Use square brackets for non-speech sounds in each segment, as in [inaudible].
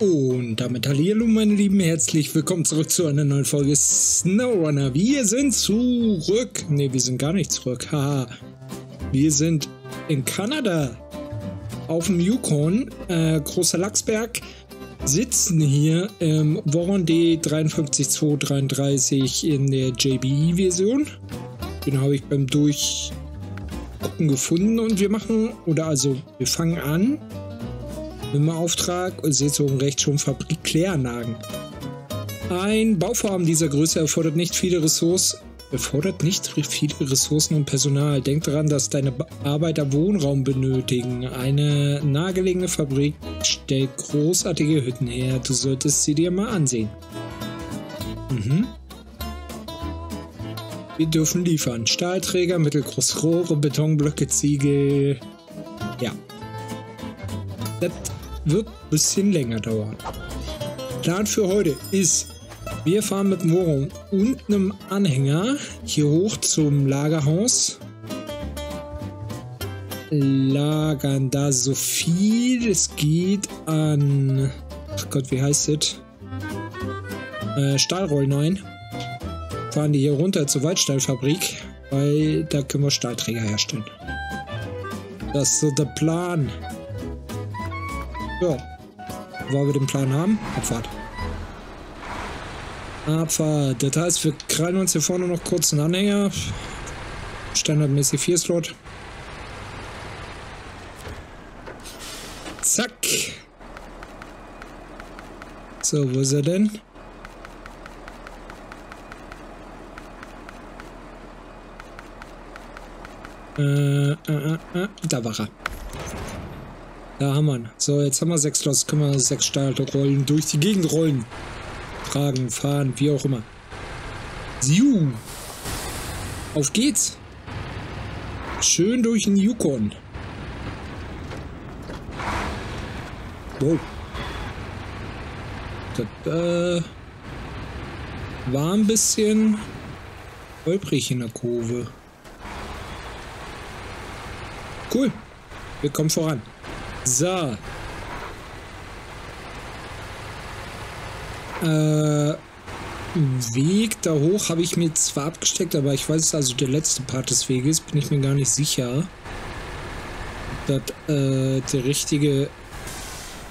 Und damit hallo meine Lieben, herzlich willkommen zurück zu einer neuen Folge SnowRunner. Wir sind zurück. Ne, wir sind gar nicht zurück. Haha. wir sind in Kanada. Auf dem Yukon, äh, großer Lachsberg. Sitzen hier im Warren D53233 in der JBE-Version. Den habe ich beim Durchgucken gefunden und wir machen, oder also wir fangen an Auftrag, seht oben rechts schon Fabrik Kläranlagen. Ein Bauvorhaben dieser Größe erfordert nicht viele Ressourcen, erfordert nicht viele Ressourcen und Personal. Denk daran, dass deine Arbeiter Wohnraum benötigen. Eine nahegelegene Fabrik stellt großartige Hütten her. Du solltest sie dir mal ansehen. Mhm. Wir dürfen liefern. Stahlträger, mittelgroße Rohre, Betonblöcke, Ziegel. Ja. Das wird ein bisschen länger dauern. Plan für heute ist, wir fahren mit dem Worum und einem Anhänger hier hoch zum Lagerhaus. Lagern da so viel es geht an... Ach Gott, wie heißt es? Äh, Stahlrollen ein. Fahren die hier runter zur Waldstahlfabrik, weil da können wir Stahlträger herstellen. Das ist so der Plan. Ja. Wo wir den Plan haben? Abfahrt. Abfahrt. Das heißt, wir krallen uns hier vorne noch kurz einen Anhänger. Standardmäßig 4 Slot. Zack. So, wo ist er denn? Äh, äh, äh, äh da war er. Da haben wir. So, jetzt haben wir sechs Slots. Können wir sechs Stahlrollen durch die Gegend rollen. Tragen, fahren, wie auch immer. Siu. Auf geht's. Schön durch den Yukon. Wow. Das, äh, war ein bisschen holprig in der Kurve. Cool. Wir kommen voran. So. Äh, Weg da hoch habe ich mir zwar abgesteckt, aber ich weiß, also der letzte Part des Weges bin ich mir gar nicht sicher, dass äh, der richtige,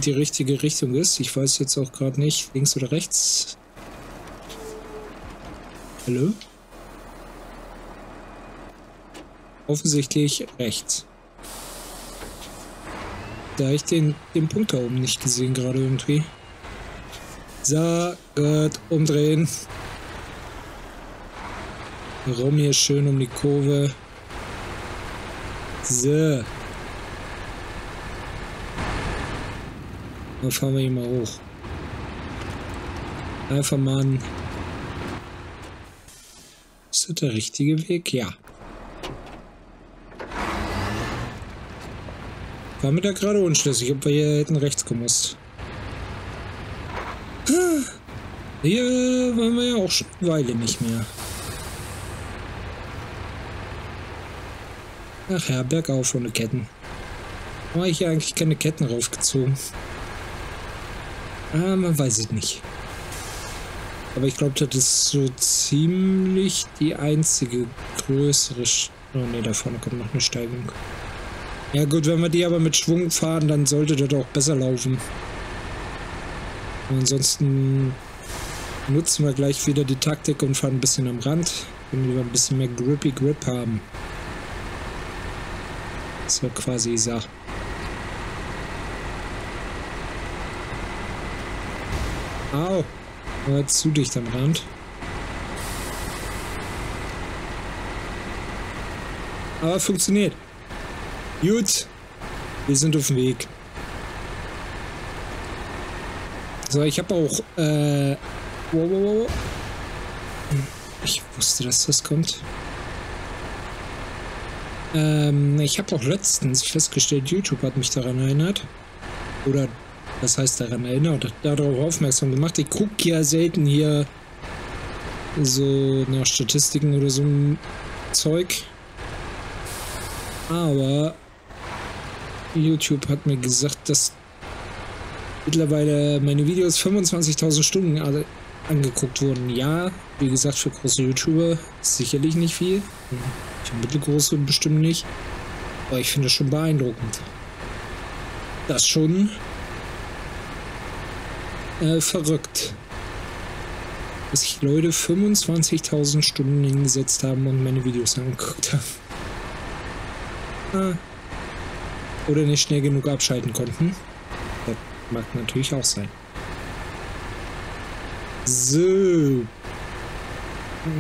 die richtige Richtung ist. Ich weiß jetzt auch gerade nicht, links oder rechts. Hallo? Offensichtlich rechts. Da ich den, den Punkt da oben nicht gesehen gerade irgendwie. So, gut, umdrehen. Rum hier schön um die Kurve. So. Dann fahren wir hier mal hoch. Einfach mal. Ist das der richtige Weg? Ja. War mir da gerade unschlüssig, ob wir hier hätten rechts gemusst. Hier waren wir ja auch schon eine Weile nicht mehr. Ach ja, bergauf ohne Ketten. War ich hier eigentlich keine Ketten raufgezogen? Ah, man weiß es nicht. Aber ich glaube, das ist so ziemlich die einzige größere... Oh ne, da vorne kommt noch eine Steigung. Ja gut, wenn wir die aber mit Schwung fahren, dann sollte das auch besser laufen. Und ansonsten nutzen wir gleich wieder die Taktik und fahren ein bisschen am Rand, wenn wir ein bisschen mehr Grippy Grip haben. So quasi sag. Au, war zu dicht am Rand. Aber funktioniert. Gut, wir sind auf dem Weg. So, ich habe auch, äh, wow, wow, wow. Ich wusste, dass das kommt. Ähm, ich habe auch letztens festgestellt, YouTube hat mich daran erinnert. Oder, was heißt daran erinnert? Darauf aufmerksam gemacht. Ich gucke ja selten hier so nach Statistiken oder so ein Zeug. Aber YouTube hat mir gesagt, dass mittlerweile meine Videos 25.000 Stunden angeguckt wurden. Ja, wie gesagt, für große YouTuber sicherlich nicht viel. Für mittelgroße bestimmt nicht. Aber ich finde es schon beeindruckend. Das schon äh, verrückt. Dass sich Leute 25.000 Stunden hingesetzt haben und meine Videos angeguckt haben. Ah. Oder nicht schnell genug abschalten konnten. Das mag natürlich auch sein. So.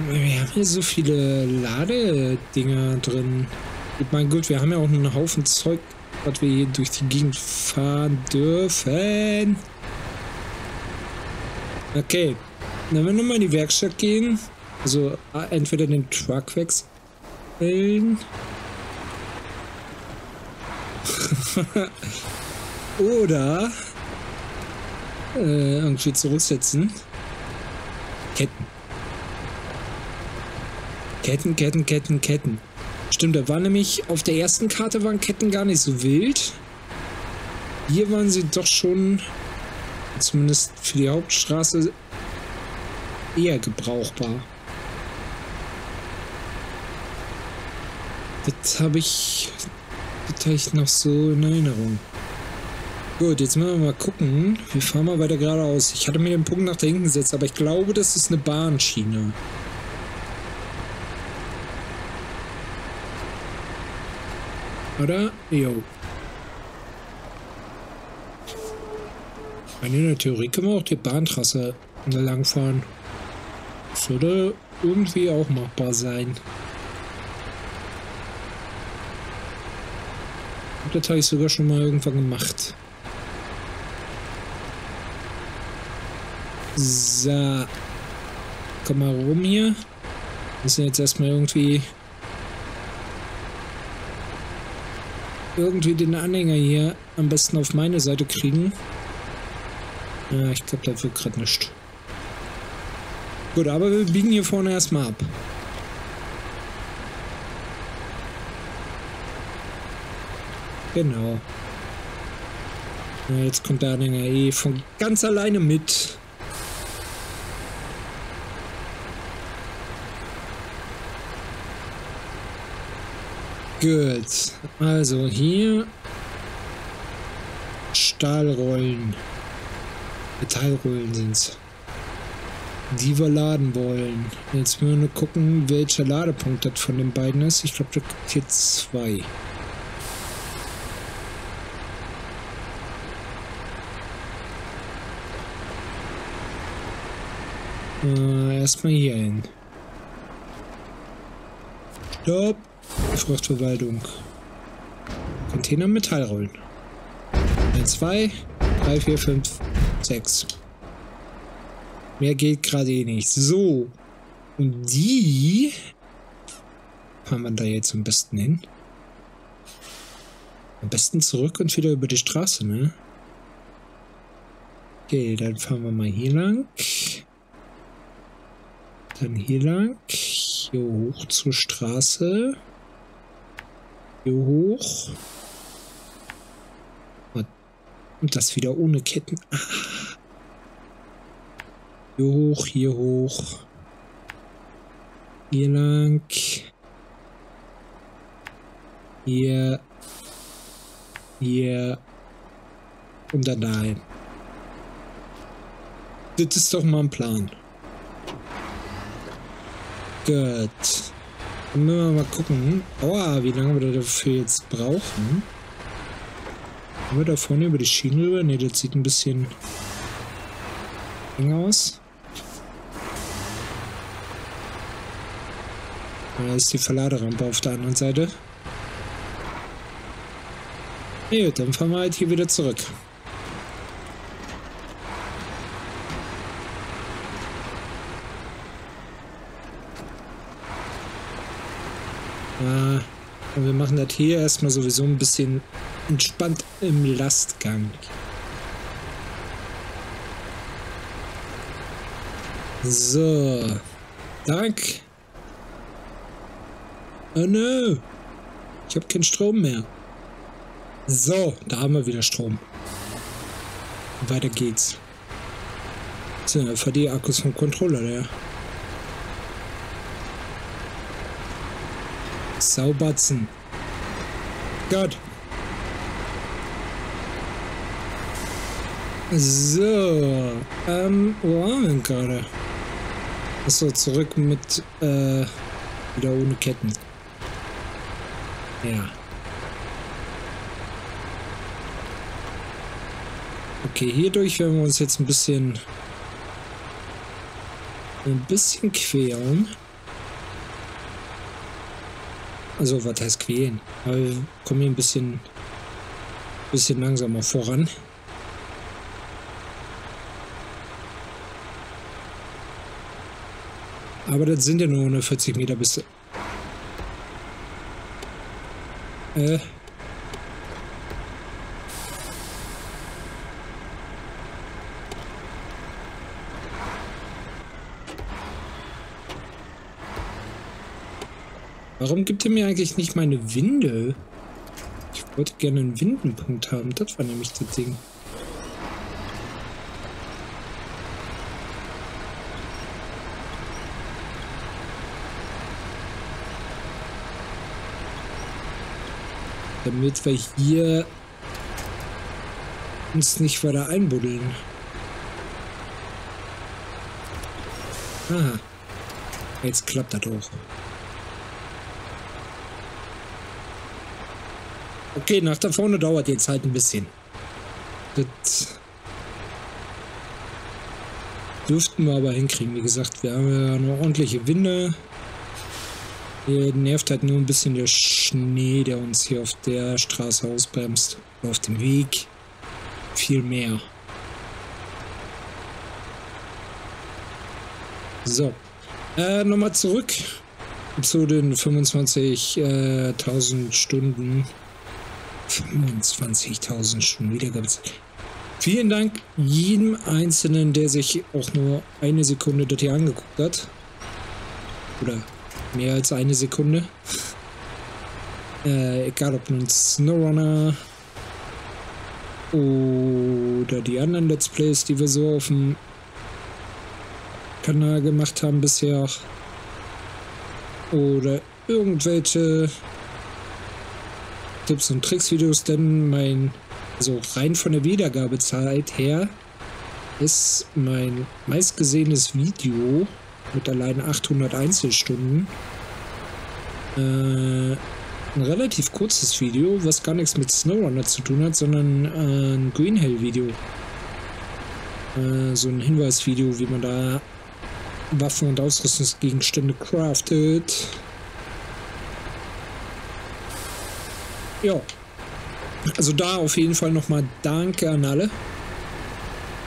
Wir haben hier so viele Ladedinger drin. Ich meine, gut, wir haben ja auch einen Haufen Zeug, was wir hier durch die Gegend fahren dürfen. Okay. Dann werden wir nochmal in die Werkstatt gehen. Also entweder den Truck wechseln. [laughs] Oder äh, irgendwie zurücksetzen. Ketten. Ketten, Ketten, Ketten, Ketten. Stimmt, da war nämlich auf der ersten Karte waren Ketten gar nicht so wild. Hier waren sie doch schon, zumindest für die Hauptstraße, eher gebrauchbar. Das habe ich, ich noch so in Erinnerung. Gut, jetzt müssen wir mal gucken. Wir fahren mal weiter geradeaus. Ich hatte mir den Punkt nach da hinten gesetzt, aber ich glaube, das ist eine Bahnschiene. Oder? Jo. In der Theorie können wir auch die Bahntrasse langfahren. Das würde irgendwie auch machbar sein. Das habe ich sogar schon mal irgendwann gemacht. So. Komm mal rum hier. Wir müssen jetzt erstmal irgendwie irgendwie den Anhänger hier am besten auf meine Seite kriegen. Ja, ich glaube, da wird gerade nichts. Gut, aber wir biegen hier vorne erstmal ab. Genau. Ja, jetzt kommt der Anhänger eh von ganz alleine mit. Gut. Also hier Stahlrollen. Metallrollen sind's. Die wir laden wollen. Jetzt müssen wir nur gucken, welcher Ladepunkt das von den beiden ist. Ich glaube, da gibt hier zwei. Äh, erstmal hier hin. Stopp. Fruchtverwaltung. Container Metallrollen. 1, 2, 3, 4, 5, 6. Mehr geht gerade eh nicht. So. Und die fahren wir da jetzt am besten hin. Am besten zurück und wieder über die Straße, ne? Okay, dann fahren wir mal hier lang. Dann hier lang. Hier hoch zur Straße. Hier hoch. Und das wieder ohne Ketten. Ah. Hier hoch, hier hoch. Hier lang. Hier. Hier. Und dann dahin. Das ist doch mal ein Plan. Gut. Dann müssen wir mal gucken. Aua, wie lange wir dafür jetzt brauchen. Können wir da vorne über die Schiene rüber? Ne, das sieht ein bisschen eng aus. Da ist die Verladerampe auf der anderen Seite. Gut, dann fahren wir halt hier wieder zurück. Äh, wir machen das hier erstmal sowieso ein bisschen entspannt im Lastgang. So. Dank. Oh no. Ich habe keinen Strom mehr. So, da haben wir wieder Strom. weiter geht's. Das sind VD-Akkus vom Controller, der. Saubatzen. Gott. So. Ähm, wo waren wir gerade? Achso, zurück mit, äh, wieder ohne Ketten. Ja. Okay, hierdurch werden wir uns jetzt ein bisschen ein bisschen quälen. Also, was heißt quälen? Aber wir kommen hier ein bisschen, bisschen langsamer voran. Aber das sind ja nur 140 Meter bis... Äh... Warum gibt er mir eigentlich nicht meine Winde? Ich wollte gerne einen Windenpunkt haben. Das war nämlich das Ding. Damit wir hier uns nicht weiter einbuddeln. Aha. Jetzt klappt das auch. Okay, nach da vorne dauert jetzt halt ein bisschen. Das dürften wir aber hinkriegen. Wie gesagt, wir haben ja eine ordentliche Winde. Hier nervt halt nur ein bisschen der Schnee, der uns hier auf der Straße ausbremst. Auf dem Weg. Viel mehr. So. Äh, nochmal zurück zu den 25.000 Stunden 25.000 Stunden Wiedergabezeit. Vielen Dank jedem Einzelnen, der sich auch nur eine Sekunde das hier angeguckt hat. Oder mehr als eine Sekunde. [laughs] Äh, egal ob nun Snowrunner oder die anderen Let's Plays, die wir so auf dem Kanal gemacht haben bisher. Oder irgendwelche Tipps und Tricks Videos, denn mein, also rein von der Wiedergabezeit her, ist mein meistgesehenes Video mit allein 800 Einzelstunden äh, ein relativ kurzes Video, was gar nichts mit SnowRunner zu tun hat, sondern äh, ein Green Hell Video. Äh, so ein Hinweisvideo, wie man da Waffen und Ausrüstungsgegenstände craftet. Ja. Also da auf jeden Fall nochmal Danke an alle,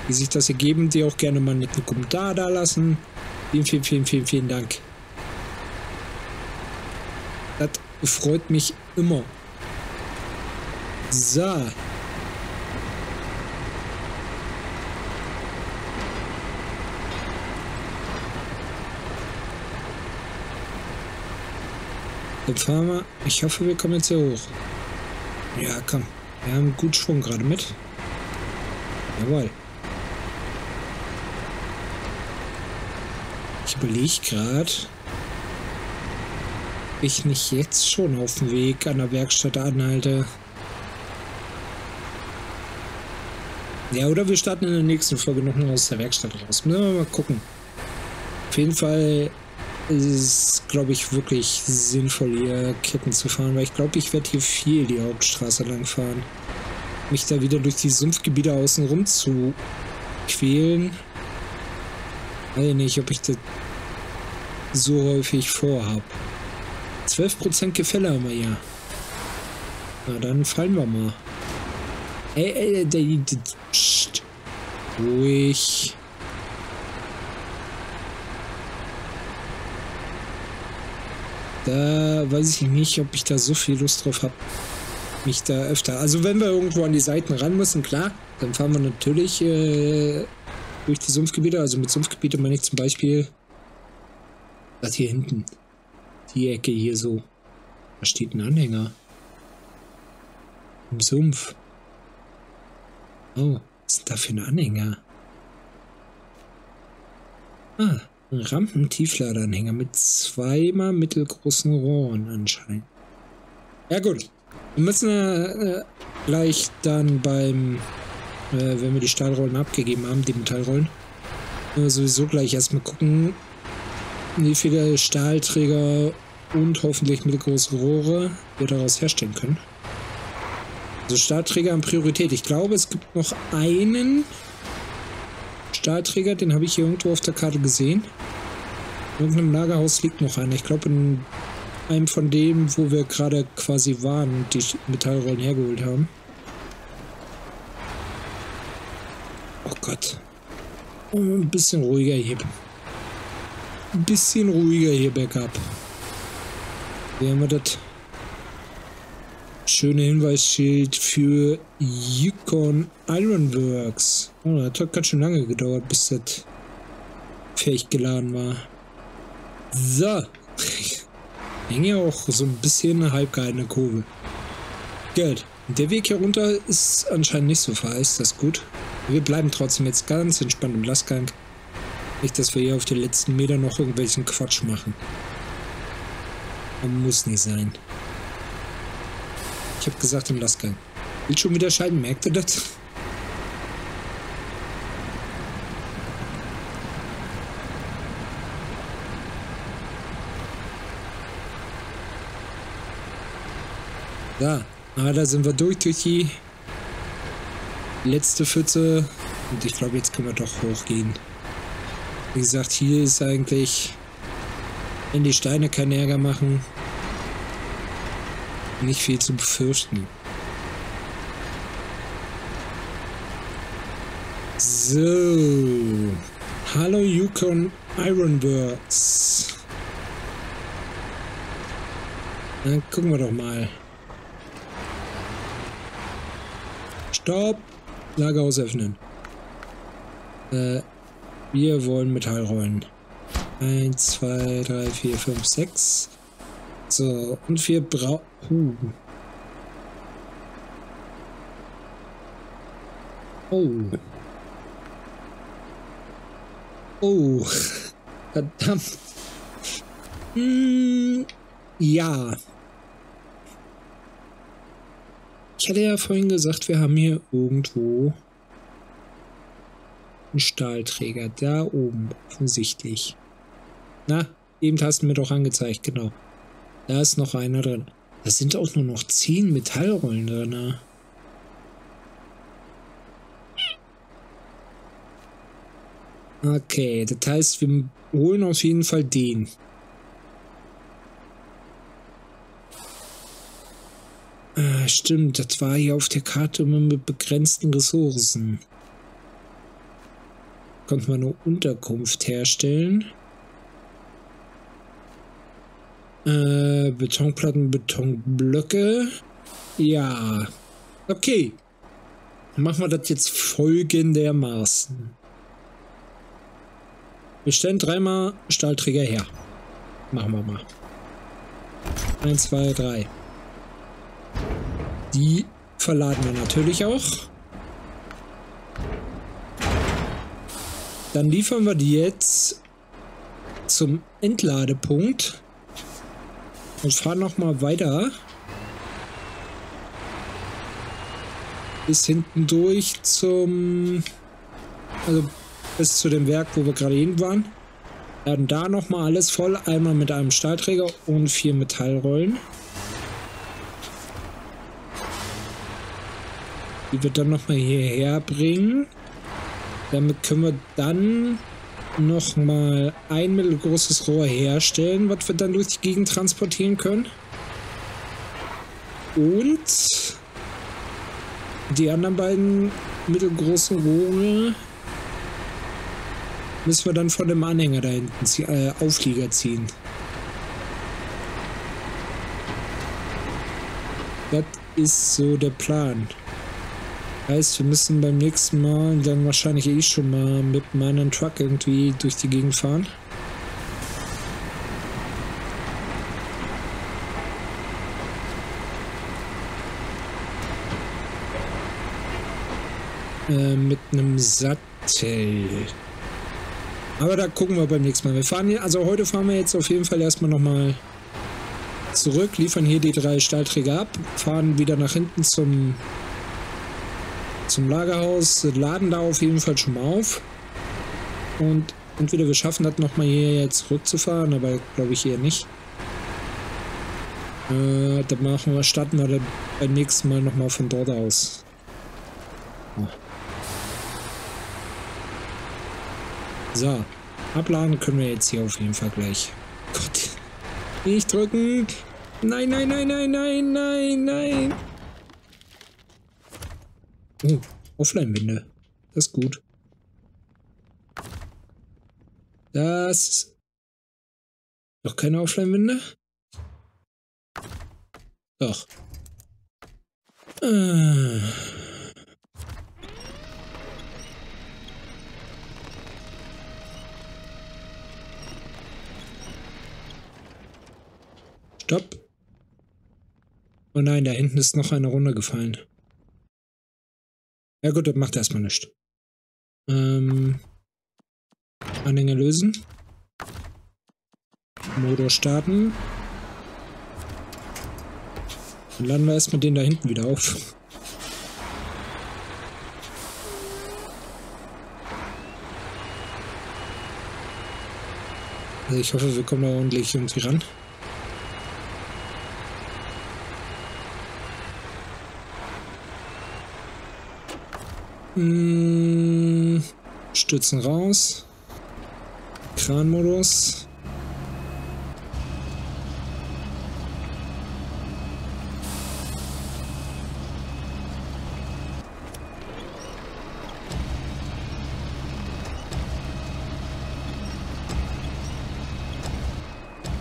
die sich das ergeben, die auch gerne mal einen Kommentar da lassen. Vielen, vielen, vielen, vielen, vielen Dank. Das freut mich immer. So. Dann fahren wir. Ich hoffe, wir kommen jetzt hier hoch. Ja, komm. Wir haben gut Schwung gerade mit. Jawohl. Ich überlege gerade, ich nicht jetzt schon auf dem Weg an der Werkstatt anhalte. Ja, oder wir starten in der nächsten Folge noch mal aus der Werkstatt raus. Müssen wir mal gucken. Auf jeden Fall ist glaube ich, wirklich sinnvoll, hier Ketten zu fahren, weil ich glaube, ich werde hier viel die Hauptstraße lang fahren. Mich da wieder durch die Sumpfgebiete außenrum zu quälen. Weiß nicht, ob ich das so häufig vorhab. 12% Gefälle haben wir hier. Na, dann fallen wir mal. Ey, ey, der, pst, ruhig. Da weiß ich nicht, ob ich da so viel Lust drauf habe. Mich da öfter. Also wenn wir irgendwo an die Seiten ran müssen, klar, dann fahren wir natürlich äh, durch die Sumpfgebiete. Also mit Sumpfgebiete meine ich zum Beispiel das hier hinten. Die Ecke hier so. Da steht ein Anhänger. Im Sumpf. Oh, Was ist da für ein Anhänger? Ah, Rampentiefladeranhänger mit zweimal mittelgroßen Rohren anscheinend. Ja gut, wir müssen äh, gleich dann beim, äh, wenn wir die Stahlrollen abgegeben haben, die Metallrollen, äh, sowieso gleich erstmal gucken, wie viele Stahlträger und hoffentlich mittelgroße Rohre wir daraus herstellen können. Also Stahlträger haben Priorität. Ich glaube, es gibt noch einen Stahlträger, den habe ich hier irgendwo auf der Karte gesehen. In irgendeinem Lagerhaus liegt noch einer. Ich glaube, in einem von dem, wo wir gerade quasi waren und die Metallrollen hergeholt haben. Oh Gott. Ein bisschen ruhiger hier. Ein bisschen ruhiger hier bergab. Wie haben wir das? Schöne Hinweisschild für Yukon Ironworks. Oh, das hat ganz schön lange gedauert, bis das fähig geladen war. So. [laughs] Hänge ja auch so ein bisschen eine halbgehaltene Kurve. Geld. Der Weg hier runter ist anscheinend nicht so vereist, das ist gut. Wir bleiben trotzdem jetzt ganz entspannt im Lastgang. Nicht, dass wir hier auf den letzten Meter noch irgendwelchen Quatsch machen. Man muss nicht sein. Habe gesagt im Lastgang. Will schon wieder scheiden, merkt ihr das? Da, ah, da sind wir durch durch die letzte Pfütze. Und ich glaube, jetzt können wir doch hochgehen. Wie gesagt, hier ist eigentlich, wenn die Steine keinen Ärger machen, nicht viel zu befürchten. So. Hallo Yukon Ironworks. Dann gucken wir doch mal. Stopp! Lagerhaus öffnen. Äh, wir wollen Metallrollen. 1, 2, 3, 4, 5, 6. So, und wir brauchen... Oh. Oh. Verdammt. Hm, ja. Ich hatte ja vorhin gesagt, wir haben hier irgendwo einen Stahlträger. Da oben, offensichtlich. Na, eben hast du mir doch angezeigt, genau. Da ist noch einer drin. Da sind auch nur noch 10 Metallrollen drin. Okay, das heißt, wir holen auf jeden Fall den. Ah, stimmt, das war hier auf der Karte immer mit begrenzten Ressourcen. Konnte man eine Unterkunft herstellen. Äh, Betonplatten, Betonblöcke. Ja. Okay. Machen wir das jetzt folgendermaßen. Wir stellen dreimal Stahlträger her. Machen wir mal. Eins, zwei, drei. Die verladen wir natürlich auch. Dann liefern wir die jetzt zum Entladepunkt und fahren noch mal weiter bis hinten durch zum also bis zu dem Werk, wo wir gerade hin waren. Dann da noch mal alles voll, einmal mit einem Stahlträger und vier Metallrollen. Die wird dann noch mal hierher bringen. Damit können wir dann noch mal ein mittelgroßes Rohr herstellen, was wir dann durch die Gegend transportieren können. Und die anderen beiden mittelgroßen Rohre müssen wir dann von dem Anhänger da hinten äh, Auflieger ziehen. Das ist so der Plan. Heißt, wir müssen beim nächsten Mal dann wahrscheinlich eh schon mal mit meinem Truck irgendwie durch die Gegend fahren. Äh, mit einem Sattel. Aber da gucken wir beim nächsten Mal. Wir fahren hier, also heute fahren wir jetzt auf jeden Fall erstmal nochmal zurück, liefern hier die drei Stahlträger ab, fahren wieder nach hinten zum, zum Lagerhaus, laden da auf jeden Fall schon mal auf. Und entweder wir schaffen das nochmal hier jetzt zurückzufahren, aber glaube ich eher nicht. Äh, dann machen wir, starten wir beim nächsten Mal nochmal von dort aus. So, abladen können wir jetzt hier auf jeden Fall gleich. Gott. Nicht drücken. Nein, nein, nein, nein, nein, nein, nein. Oh, Offline-Winde. Das ist gut. Das Noch keine Offline-Winde? Doch. Äh. Stopp. Oh nein, da hinten ist noch eine Runde gefallen. Ja gut, das macht erstmal nichts. Ähm, Anhänger lösen. Motor starten. Dann laden wir erstmal den da hinten wieder auf. Also ich hoffe, wir kommen da ordentlich irgendwie ran. Hm, Stützen raus. Kranmodus.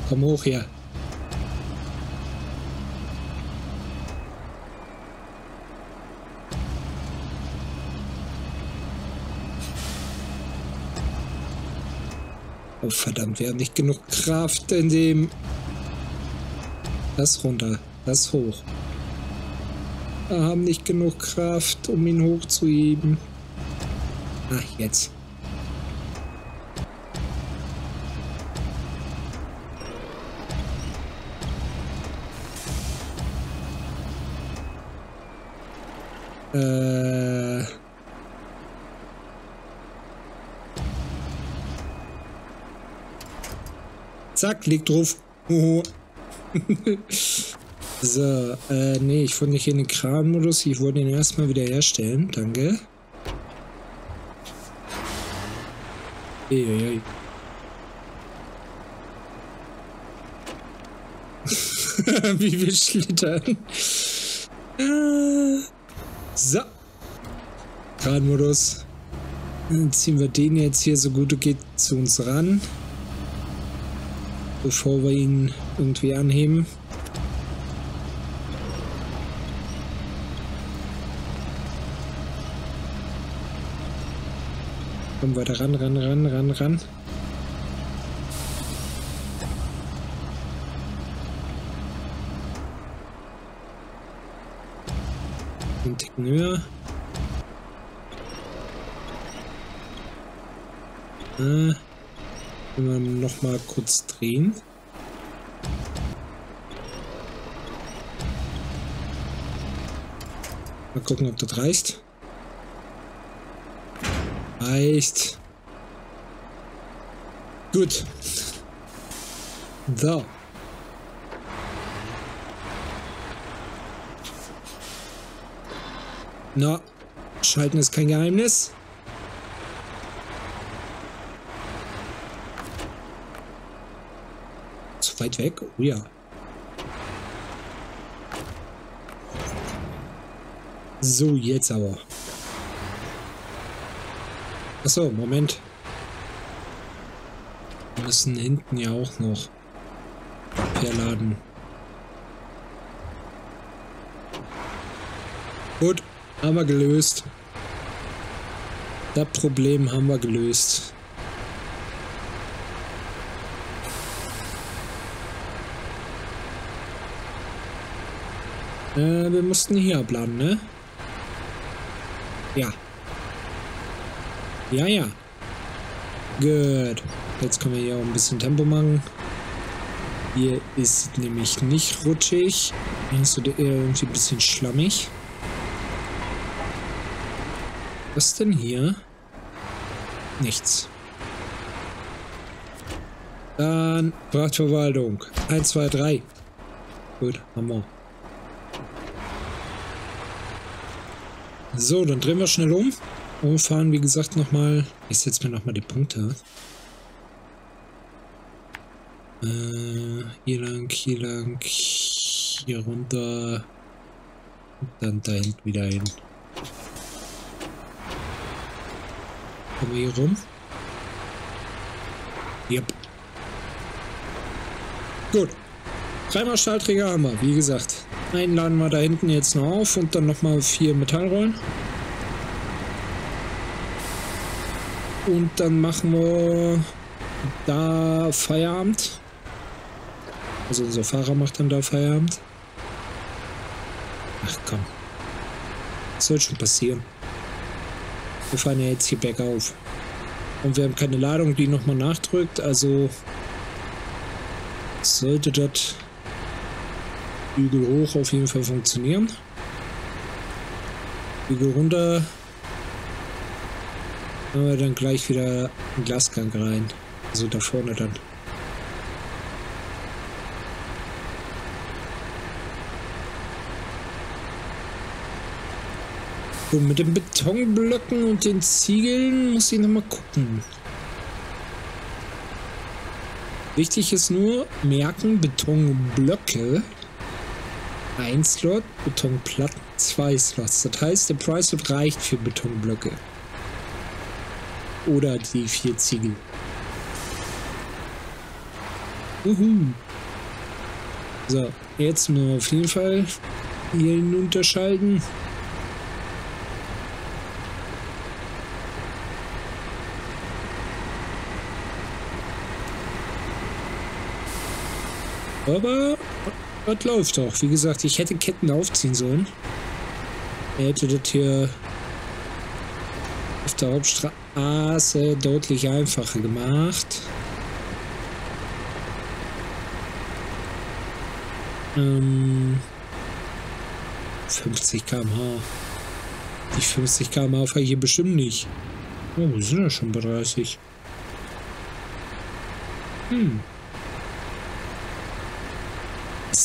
Komm hoch hier. Oh verdammt, wir haben nicht genug Kraft in dem... Das runter, das hoch. Wir haben nicht genug Kraft, um ihn hochzuheben. Ah, jetzt. Äh... Zack, liegt drauf. Oh. [laughs] so, äh, nee, ich wollte nicht in den Kranmodus. Ich wollte ihn erstmal wieder herstellen. Danke. Eieiei. [laughs] Wie wir schlittern. So. Kranmodus. Dann ziehen wir den jetzt hier so gut geht zu uns ran bevor wir ihn irgendwie anheben. Wir da ran, ran, ran, ran, ran. Ein Ticken höher. Äh. Wenn wir noch mal kurz drehen. Mal gucken, ob das reicht. Reicht. Gut. So. Na, schalten ist kein Geheimnis. Weit weg? Oh ja. So, jetzt aber. Achso, Moment. Wir müssen hinten ja auch noch verladen. Gut, haben wir gelöst. Das Problem haben wir gelöst. Äh, wir mussten hier abladen, ne? Ja. Ja, ja. Gut. Jetzt können wir hier auch ein bisschen Tempo machen. Hier ist nämlich nicht rutschig. Hier ist eher irgendwie ein bisschen schlammig. Was denn hier? Nichts. Dann Prachtverwaltung. 1, 2, 3. Gut, haben wir. So, dann drehen wir schnell um und fahren, wie gesagt, nochmal. Ich setze mir nochmal die Punkte. Äh, hier lang, hier lang, hier runter. Und dann da hinten wieder hin. Kommen wir hier rum? Yep. Gut. Dreimal Stahlträger haben wir, wie gesagt. Einen laden wir da hinten jetzt noch auf und dann nochmal vier Metallrollen. Und dann machen wir da Feierabend. Also unser Fahrer macht dann da Feierabend. Ach komm. Das soll schon passieren. Wir fahren ja jetzt hier bergauf. Und wir haben keine Ladung, die nochmal nachdrückt, also sollte das Bügel hoch auf jeden Fall funktionieren. Bügel runter. Haben wir dann gleich wieder einen Glasgang rein. Also da vorne dann. So, mit den Betonblöcken und den Ziegeln muss ich nochmal gucken. Wichtig ist nur, merken, Betonblöcke, ein Slot, Betonplatten, zwei Slots. Das heißt, der Price reicht für Betonblöcke. Oder die vier Ziegel. Uhu. So, jetzt nur auf jeden Fall hier hinunterschalten. Aber das läuft doch. Wie gesagt, ich hätte Ketten aufziehen sollen. Er hätte das hier auf der Hauptstraße deutlich einfacher gemacht. Ähm, 50 km/h. Die 50 km/h fahre ich hier bestimmt nicht. Oh, wir sind ja schon bei 30. Hm.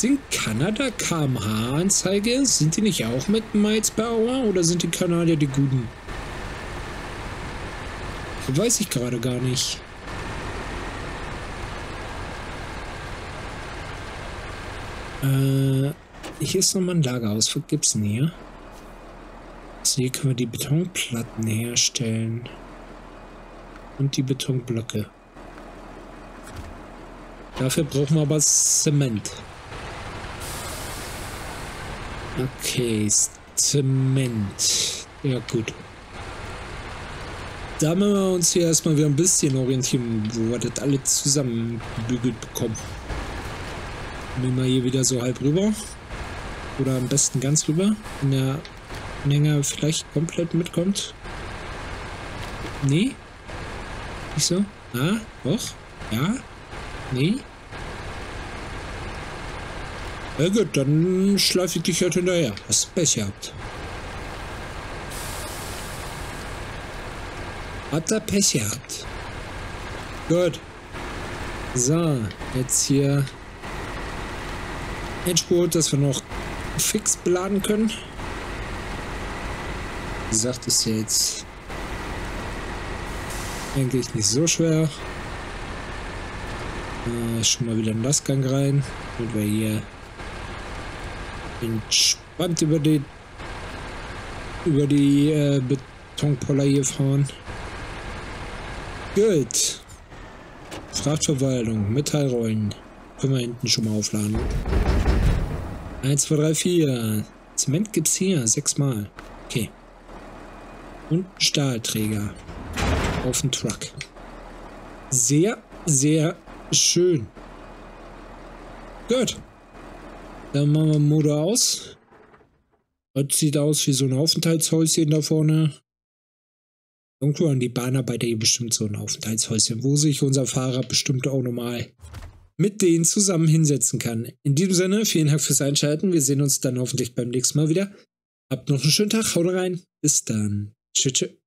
Sind Kanada kmh-Anzeige? Sind die nicht auch mit Miles Hour oder sind die Kanadier die Guten? Weiß ich gerade gar nicht. Äh, hier ist nochmal ein Lagerhaus. Was gibt's denn hier? Also hier können wir die Betonplatten herstellen. Und die Betonblöcke. Dafür brauchen wir aber Zement. Okay, Zement. Ja, gut. Da müssen wir uns hier erstmal wieder ein bisschen orientieren, wo wir das alle zusammengebügelt bekommen. Nehmen wir hier wieder so halb rüber. Oder am besten ganz rüber. Wenn der Anhänger vielleicht komplett mitkommt. Nee? Nicht so? Ah, doch? Ja? Nee? Na gut, dann schleife ich dich halt hinterher. Hast Pech gehabt. Hat er Pech gehabt. Gut. So, jetzt hier Endspurt, dass wir noch fix beladen können. Wie gesagt, ist ja jetzt eigentlich nicht so schwer. Äh, schon mal wieder in das Gang rein, und wir hier entspannt über die über die äh, Betonpoller hier fahren. Gut. Frachtverwaltung, Metallrollen. Können wir hinten schon mal aufladen. 1, 2, 3, 4. Zement gibt's hier. Sechsmal. Okay. Und Stahlträger. Auf dem Truck. Sehr, sehr schön. Gut. Dann machen wir Motor aus. Das sieht aus wie so ein Aufenthaltshäuschen da vorne. Irgendwo an die Bahnarbeiter hier bestimmt so ein Aufenthaltshäuschen, wo sich unser Fahrer bestimmt auch normal mit denen zusammen hinsetzen kann. In diesem Sinne, vielen Dank fürs Einschalten. Wir sehen uns dann hoffentlich beim nächsten Mal wieder. Habt noch einen schönen Tag, haut rein. Bis dann. Tschüss. tschüss.